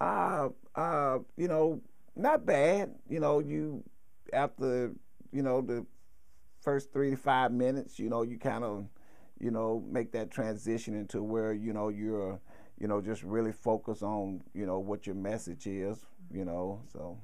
Uh, uh, you know, not bad. You know, you after you know the first three to five minutes, you know, you kind of, you know, make that transition into where you know you're, you know, just really focus on you know what your message is. You know, so